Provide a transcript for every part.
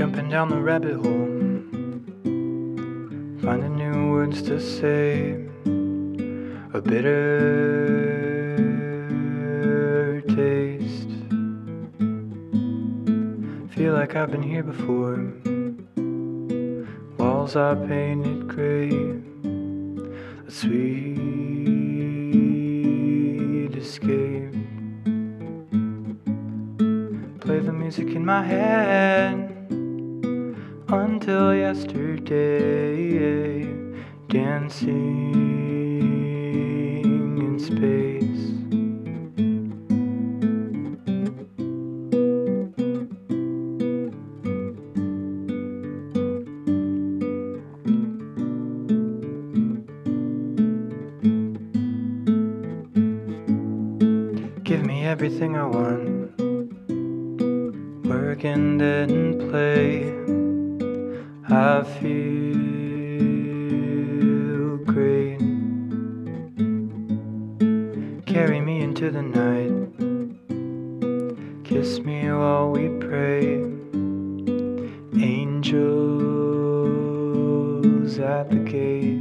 Stepping down the rabbit hole, finding new words to say. A bitter taste. Feel like I've been here before. Walls are painted gray. A sweet escape. Play the music in my head until yesterday, dancing in space. Give me everything I want. Work and then play. I feel great. Carry me into the night. Kiss me while we pray. Angels at the gate.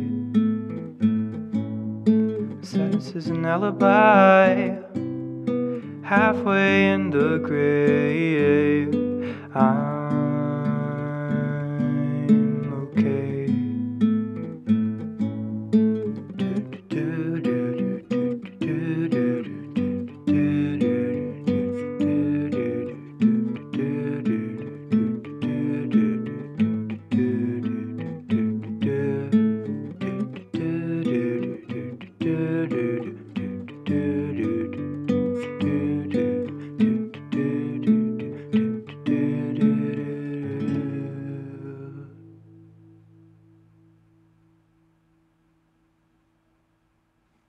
Sadness is an alibi halfway in the grave. I'm